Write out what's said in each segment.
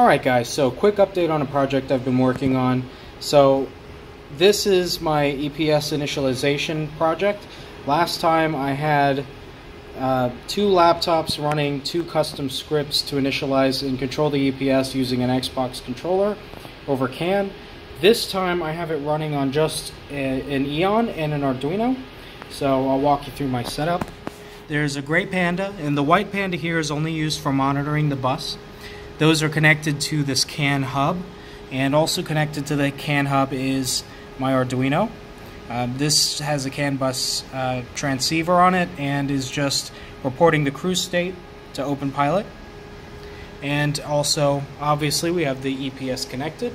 Alright guys, so quick update on a project I've been working on. So this is my EPS initialization project. Last time I had uh, two laptops running two custom scripts to initialize and control the EPS using an Xbox controller over CAN. This time I have it running on just a, an Eon and an Arduino. So I'll walk you through my setup. There's a gray panda, and the white panda here is only used for monitoring the bus. Those are connected to this CAN hub, and also connected to the CAN hub is my Arduino. Uh, this has a CAN bus uh, transceiver on it and is just reporting the cruise state to OpenPilot. And also, obviously, we have the EPS connected.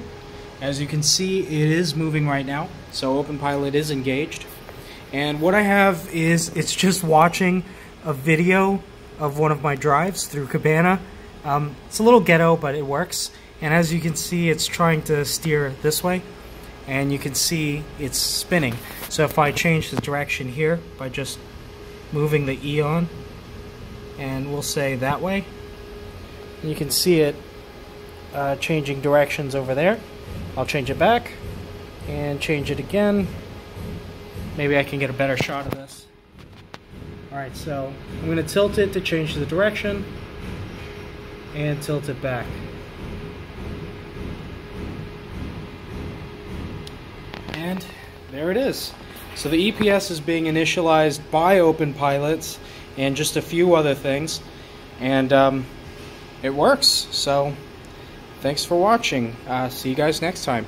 As you can see, it is moving right now, so OpenPilot is engaged. And what I have is it's just watching a video of one of my drives through Cabana. Um, it's a little ghetto, but it works. And as you can see, it's trying to steer this way. And you can see it's spinning. So if I change the direction here by just moving the Eon, and we'll say that way, you can see it uh, changing directions over there. I'll change it back and change it again. Maybe I can get a better shot of this. Alright, so I'm going to tilt it to change the direction and tilt it back. And there it is. So the EPS is being initialized by OpenPilots and just a few other things. And um, it works. So thanks for watching. Uh, see you guys next time.